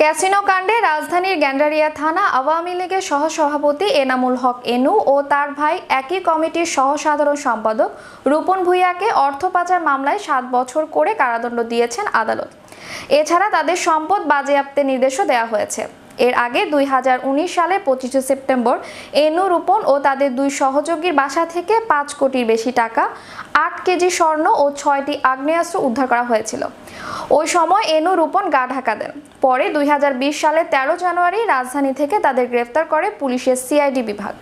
Casino কাণ্ডে রাজধানীর গ্যান্ডারিয়া থানা আওয়ামী লীগের সহসভাপতি এনামুল হক এনু ও তার ভাই একই কমিটির সহসাধারণ সম্পাদক রূপন ভূঁইয়াকে অর্থ পাচার মামলায় সাত বছর করে কারাদণ্ড দিয়েছেন আদালত। এছাড়া তাদের সম্পদ বাজেয়াপ্তের নির্দেশও দেওয়া হয়েছে। এর আগে দুই হাজার উনিশ সালে পঁচিশে সেপ্টেম্বর এনু রূপন ও তাদের দুই সহযোগীর বাসা থেকে পাঁচ কোটির বেশি টাকা, আট কেজি স্বর্ণ ও ছয়টি আগ্নেয়াস্ত্র উদ্ধার করা হয়েছিল। ওই সময় এনু রূপন গা ঢাকা দেন। পরে দুই সালে তেরো জানুয়ারি রাজধানী থেকে তাদের গ্রেফতার করে পুলিশের সিআইডি বিভাগ।